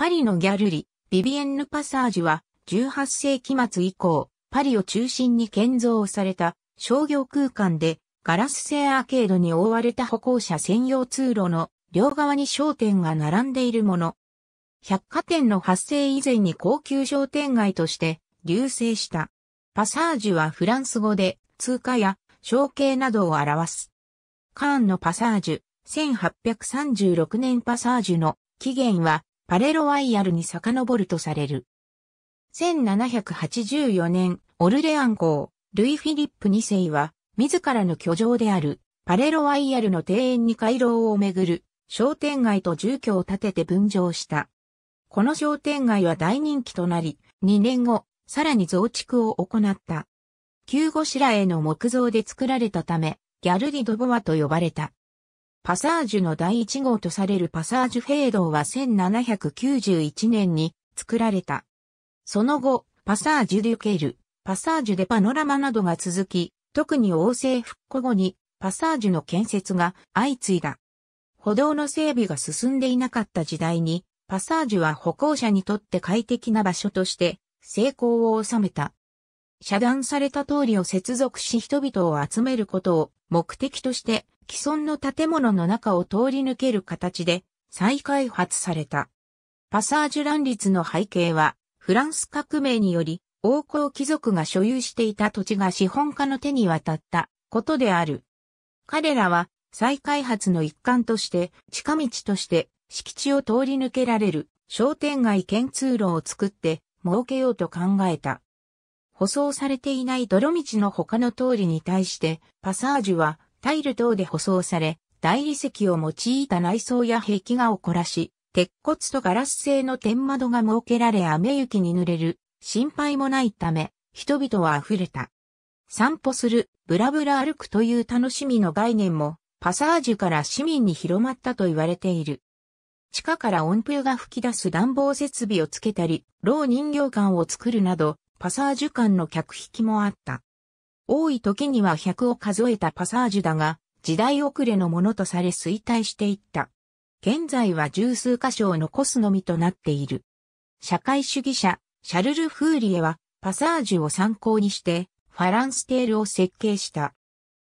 パリのギャルリ、ビビエンヌパサージュは、18世紀末以降、パリを中心に建造された商業空間で、ガラス製アーケードに覆われた歩行者専用通路の両側に商店が並んでいるもの。百貨店の発生以前に高級商店街として流星した。パサージュはフランス語で通貨や象形などを表す。カーンのパサージュ、1836年パサージュの起源はパレロワイヤルに遡るとされる。1784年、オルレアン公、ルイ・フィリップ2世は、自らの居城である、パレロワイヤルの庭園に回廊をめぐる、商店街と住居を建てて分譲した。この商店街は大人気となり、2年後、さらに増築を行った。旧後白への木造で作られたため、ギャルディ・ドボアと呼ばれた。パサージュの第一号とされるパサージュフェードは1791年に作られた。その後、パサージュ・デュケル、パサージュ・デ・パノラマなどが続き、特に王政復古後にパサージュの建設が相次いだ。歩道の整備が進んでいなかった時代に、パサージュは歩行者にとって快適な場所として成功を収めた。遮断された通りを接続し人々を集めることを目的として既存の建物の中を通り抜ける形で再開発された。パサージュ乱立の背景はフランス革命により王侯貴族が所有していた土地が資本家の手に渡ったことである。彼らは再開発の一環として近道として敷地を通り抜けられる商店街兼通路を作って設けようと考えた。舗装されていない泥道の他の通りに対して、パサージュはタイル等で舗装され、大理石を用いた内装や壁画を凝らし、鉄骨とガラス製の天窓が設けられ雨雪に濡れる心配もないため、人々は溢れた。散歩する、ブラブラ歩くという楽しみの概念も、パサージュから市民に広まったと言われている。地下から温風が吹き出す暖房設備をつけたり、老人形館を作るなど、パサージュ館の客引きもあった。多い時には100を数えたパサージュだが、時代遅れのものとされ衰退していった。現在は十数箇所を残すのみとなっている。社会主義者、シャルル・フーリエは、パサージュを参考にして、ファランステールを設計した。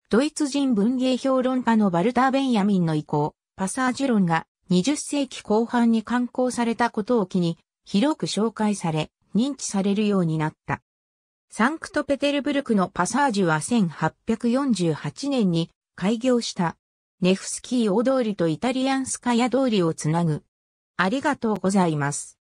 ドイツ人文芸評論家のバルター・ベンヤミンの意向、パサージュ論が20世紀後半に刊行されたことを機に、広く紹介され、認知されるようになった。サンクトペテルブルクのパサージュは1848年に開業した。ネフスキー大通りとイタリアンスカヤ通りをつなぐ。ありがとうございます。